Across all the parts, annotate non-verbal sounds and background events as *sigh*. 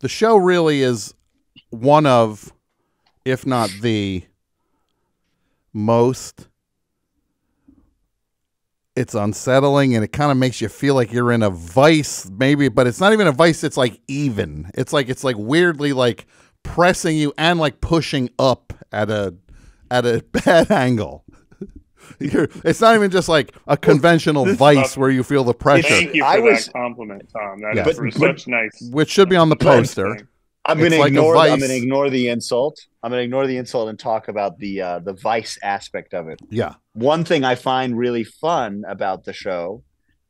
the show really is one of, if not the most. It's unsettling and it kind of makes you feel like you're in a vice, maybe, but it's not even a vice. It's like even. It's like it's like weirdly like pressing you and like pushing up at a at a *laughs* bad angle. *laughs* You're, it's not even just like a conventional vice where you feel the pressure, Thank you for I that was- compliment, Tom. That Yeah. is But- such nice. which should be on the poster. I'm going to like a ignore. I'm going to ignore the insult. I'm going to ignore the insult and talk about the uh, the vice aspect of it. Yeah. One thing I find really fun about the show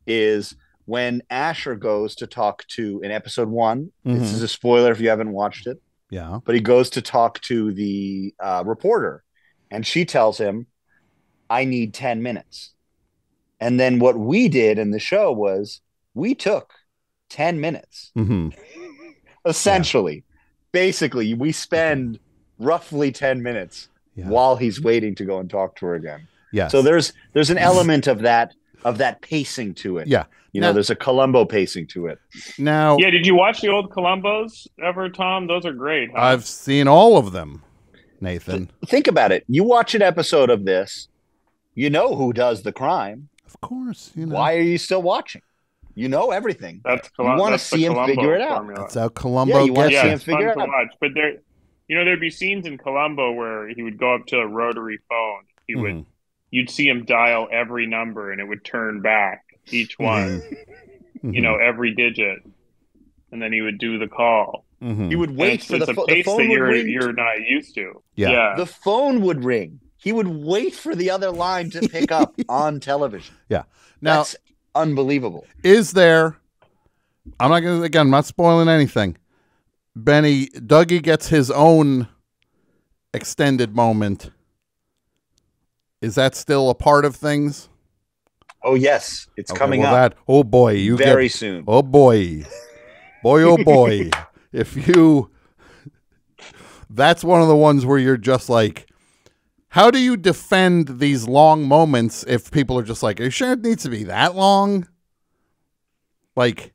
is when Asher goes to talk to in episode one. This Mhm. is a spoiler if you haven't watched it. Yeah. but he goes to talk to the uh, reporter and she tells him i need 10 minutes and then what we did in the show was we took 10 minutes hmm essentially basically we spend roughly 10 minutes Yeah. while he's waiting to go and talk to her again Yes. so there's there's an element of that of that pacing to it Yeah. you know there's a columbo pacing to it now Yeah, did you watch the old Columbos ever, Tom? Those are great. Huh? I've seen all of them, Nathan. think about it you watch an episode of this you know who does the crime Of course. You know. Why are you still watching? You know everything. That's You Colum- wanna that's the see him Columbo figure it out. formula. That's how Columbo Yeah, you wanna gets see yeah, you. him it's fun figure to it out. watch. But there, you know, there'd be scenes in Columbo where he would go up to a rotary phone. He would, Mhm. you'd see him dial every number, and it would turn back each one. Mhm. You know, every digit, and then he would do the call. Mhm. He would wait it's, for it's the, a pho- the pace phone that would you're ring. you're not used to. Yeah. yeah. The phone would ring. He would wait for the other line to pick *laughs* up on television. Yeah. Now, That's unbelievable. is there? I'm not gonna again. I'm not spoiling anything. Benny Dougie gets his own extended moment. Is that still a part of things? Oh yes, it's Okay, coming well, up That, oh boy, you very get. soon. Oh boy, boy, oh boy. *laughs* if you, that's one of the ones where you're just like, how do you defend these long moments if people are just like, are you sure it needs to be that long? Like,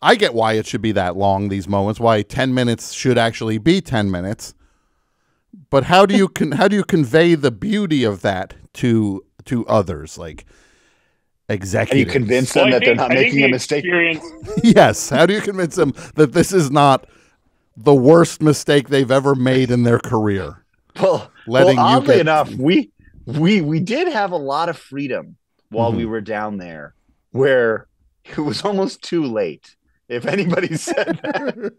I get why it should be that long. These moments, why ten minutes should actually be ten minutes. But how do you con- how do you convey the beauty of that to to others, like And you convince them I that they're not I think making a mistake. *laughs* Yes. How do you convince them that this is not the worst mistake they've ever made in their career? Well, Letting well you oddly get- enough, *laughs* we we we did have a lot of freedom while Mm-hmm. we were down there, where it was almost too late. If anybody *laughs* said that,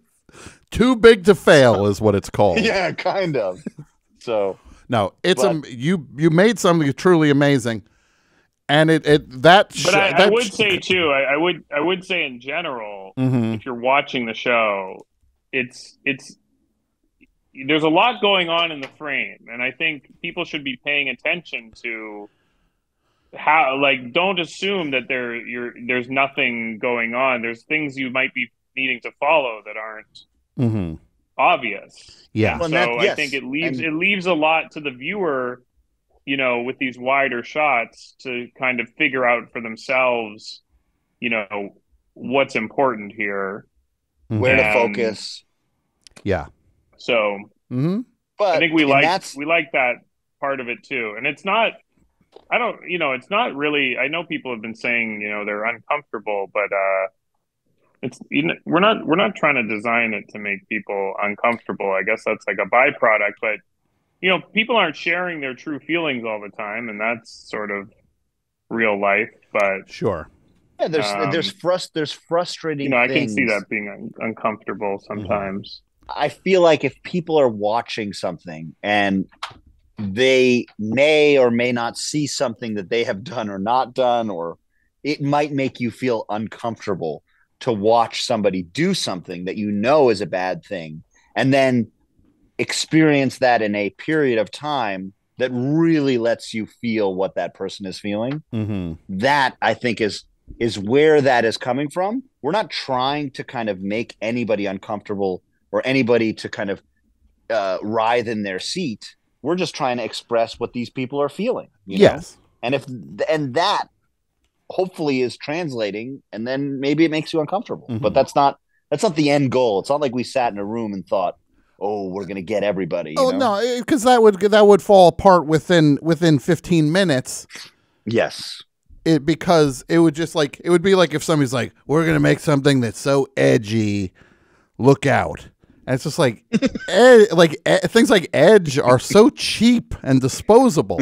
Too big to fail is what it's called. *laughs* yeah, kind of. So No, it's But- um, you you made something truly amazing, and it it that sh- but I, I would sh- say too. I, I would I would say in general, Mhm. if you're watching the show, it's it's there's a lot going on in the frame, and I think people should be paying attention to how like don't assume that there you're there's nothing going on. There's things you might be needing to follow that aren't Mhm. obvious. Yeah. Well, so that- I think it leaves and- it leaves a lot to the viewer, you know, with these wider shots to kind of figure out for themselves, you know, what's important here. Mhm. where to focus? yeah. So hmm But I think we like we like that part of it too. And it's not I don't you know, it's not really I know people have been saying, you know, they're uncomfortable, but uh it's you know, we're not we're not trying to design it to make people uncomfortable. I guess that's like a byproduct, but you know, people aren't sharing their true feelings all the time and that's sort of real life, but Sure. yeah, there's um, there's frust there's frustrating. you know, I can see that being un- uncomfortable sometimes. I feel like if people are watching something and they may or may not see something that they have done or not done, or it might make you feel uncomfortable to watch somebody do something that you know is a bad thing and then experience that in a period of time that really lets you feel what that person is feeling hmm that I think is is where that is coming from. We're not trying to kind of make anybody uncomfortable or anybody to kind of uh, writhe in their seat. We're just trying to express what these people are feeling. you know? Yes. and if and that hopefully is translating, and then maybe it makes you uncomfortable. Mhm. But that's not That's not the end goal. It's not like we sat in a room and thought, "Oh, we're gonna get everybody." you Oh know? no, because that would that would fall apart within within 15 minutes. Yes. It because it would just like it would be like if somebody's like, "We're gonna make something that's so edgy, look out," and it's just like, ed, like e- things like Edge are so cheap and disposable.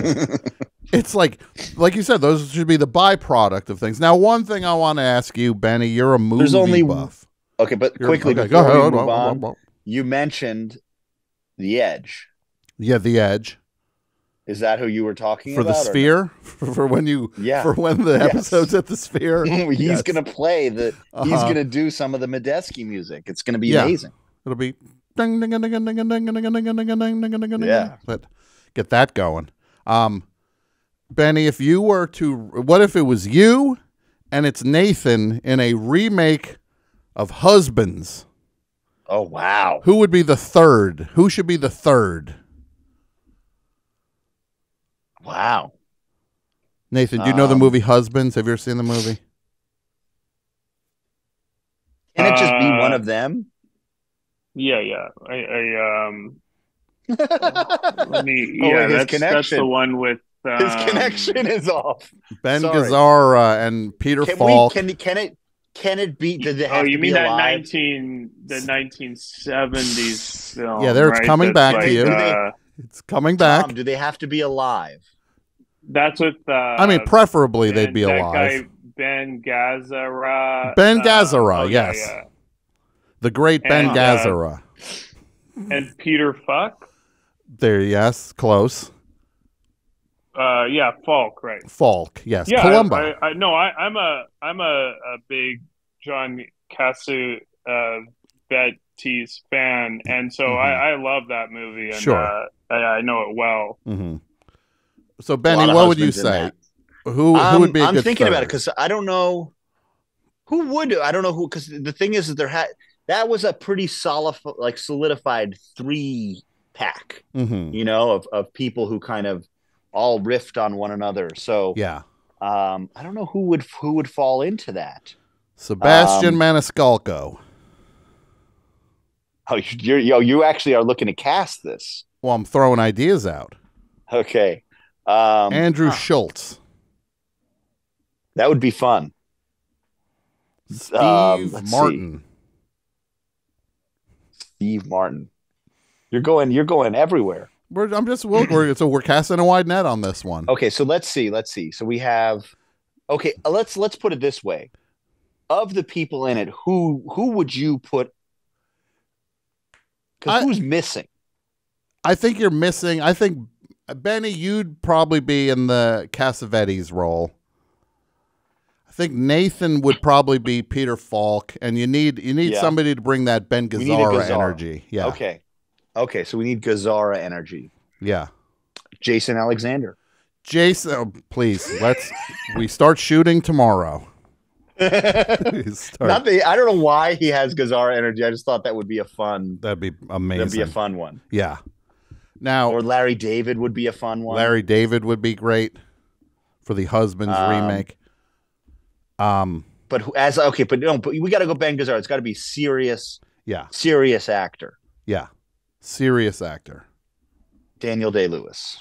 it's like, like you said, those should be the byproduct of things. Now, one thing I want to ask you, Benny, you're a movie There's only- buff. Okay, but You're- quickly okay, before we ahead. move on, you mentioned the Edge. Yeah, the Edge. Is that who you were talking for the about? or no? sphere *laughs* for when you Yeah. for when the Yes. episodes at the sphere *laughs* he's Yes. gonna play the. He's Uh-huh. gonna do some of the Medeski music. It's gonna be Yeah. amazing. It'll be ding, ding, ding, ding, ding, ding, ding, ding, ding, ding, ding, ding, ding, ding, ding. Yeah. but get that going um benny if you were to what if it was you and it's nathan in a remake of husbands Oh wow! who would be the third who should be the third Wow. nathan do you know the Um, movie husbands have you ever seen the movie Can it just be Uh, one of them? Yeah, yeah. I, I um. *laughs* Let me. Oh, yeah, wait, his that's, that's connection. the one with. Um, His connection is off. ben Sorry. gazzara and peter Can falk we? Can can it? Can it be? Did they Oh, you mean that alive? nineteen the nineteen seventies film? Yeah, there it's right? coming That's back to you. Uh, it's coming back Tom, do they have to be alive? that's what. Uh, i mean preferably they'd be that alive Guy, ben Gazzara. Ben uh, Gazzara, yeah, yes. yeah. The great ben And, uh, gazzara And Peter Fuck. There, yes, close. Uh, yeah, Falk, right? Falk, yes, Yeah, Columbo. I, I, I no, I, I'm a I'm a, a big John Cassu uh, Betty's fan, and so I, I love that movie, and Mm-hmm. Sure. uh, I, I know it well. hmm So, Benny, what would you say? that. Who who Um, would be a I'm good thinking about it because I don't know who would. I don't know who because the thing is that there had that was a pretty solid like solidified three pack, Mhm. you know, of of people who kind of all riffed on one another. So Yeah, um, I don't know who would who would fall into that. Sebastian Um, Maniscalco. Oh, you're yo, you actually are looking to cast this. Well, I'm throwing ideas out. Okay, um, Andrew huh, Schultz, that would be fun. Steve Um, let's see. Steve Martin, you're going, you're going everywhere. We're, I'm just we're, we're, so we're casting a wide net on this one. Okay, so let's see. Let's see. So we have okay, uh, let's let's put it this way. Of the people in it, who who would you put because who's missing? I think you're missing. I think Benny, you'd probably be in the Cassavetes role. I think Nathan would probably be Peter Falk, and you need you need Yeah. somebody to bring that Ben Gazzara energy. Yeah, Okay. Okay, so we need Gazzara energy. yeah. Jason Alexander. Jason, oh, please let's we start shooting tomorrow. *laughs* *laughs* Start- Not the I don't know why he has Gazzara energy. I just thought that would be a fun that'd be amazing. that'd be a fun one. yeah. Now Or Larry David would be a fun one. Larry David would be great for the Husbands Um, remake. Um, But who, as okay, but no, but we got to go Ben Gazzara. It's got to be serious, yeah, serious actor. yeah, serious actor. Daniel Day Lewis.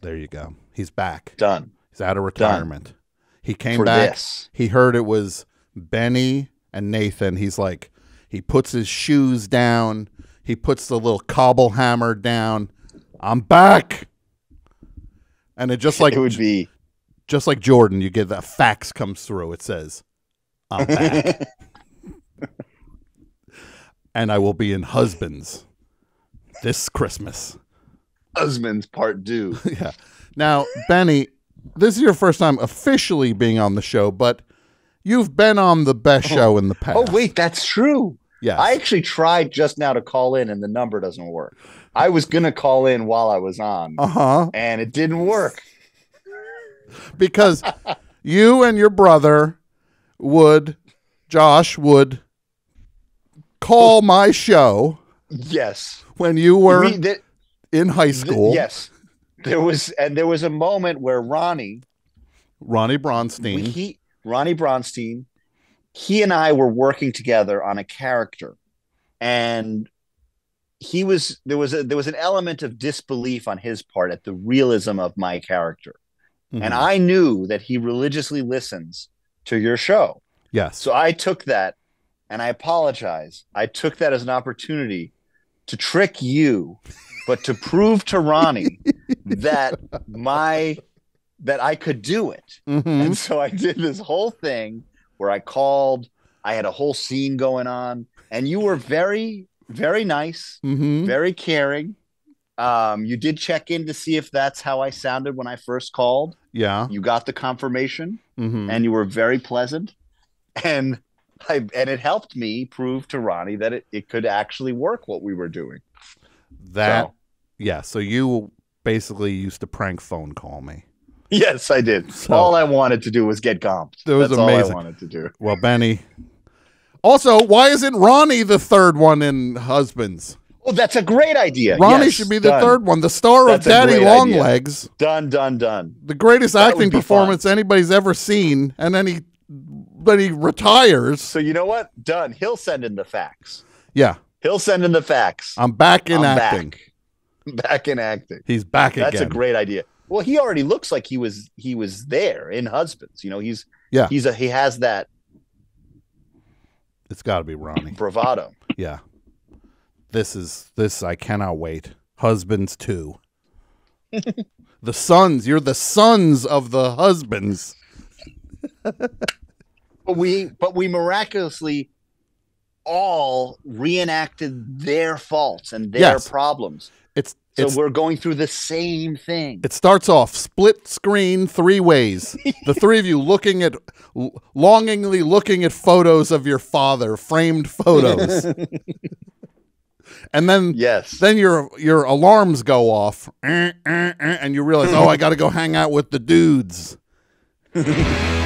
There you go. He's back. Done He's out of retirement. He came for back. this. He heard it was Benny and Nathan. He's like, he puts his shoes down. He puts the little cobble hammer down. I'm back. And it just *laughs* like it would be just like Jordan, you get that fax comes through. It says, "I'm back, *laughs* and I will be in Husbands this Christmas." Husbands Part Two. *laughs* yeah. Now, Benny, this is your first time officially being on the show, but you've been on the best show in the past. Oh wait, that's true. Yeah. I actually tried just now to call in, and the number doesn't work. I was gonna call in while I was on, uh huh. and it didn't work. Because you and your brother would, Josh would call my show Yes, when you were We- th- in high school. yes, there was, and there was a moment where Ronnie, Ronnie Bronstein. he, Ronnie Bronstein, he and I were working together on a character, and he was there was a, there was an element of disbelief on his part at the realism of my character, Mhm. and I knew that he religiously listens to your show. yes. So I took that, and I apologize. I took that as an opportunity to trick you, but to prove to Ronnie *laughs* that my that I could do it. Mhm. And so I did this whole thing where I called, I had a whole scene going on, and you were very, very nice, Mhm. very caring. Um, you did check in to see if that's how I sounded when I first called. Yeah. You got the confirmation, Mhm. and you were very pleasant. And I and it helped me prove to Ronnie that it, it could actually work what we were doing. that. So, Yeah. So you basically used to prank phone call me. yes, I did. So- all I wanted to do was get gomped. It was That's all amazing. I wanted to do. Well, Benny. Also, why isn't Ronnie the third one in Husbands? Oh, that's a great idea. Ronnie Yes, should be the done. third one. The star That's of Daddy Longlegs, Done, done, done. the greatest That acting be fun. performance anybody's ever seen, and then he then he retires. So you know what? Done. He'll send in the fax. Yeah, He'll send in the fax. I'm back in I'm acting. Back. *laughs* back in acting. He's back That's again. That's a great idea. Well, he already looks like he was he was there in Husbands. You know, he's Yeah. he's a he has that it's got to be Ronnie. bravado. *laughs* Yeah. This is this I cannot wait. Husbands too. *laughs* the sons, you're the sons of the husbands. *laughs* But we but we miraculously all reenacted their faults and their Yes. problems. It's So it's we're going through the same thing. it starts off split screen three ways. *laughs* the three of you looking at longingly looking at photos of your father, framed photos. And then yes. then your your alarms go off eh, eh, eh, and you realize, "Oh, I got to go hang out with the dudes." *laughs*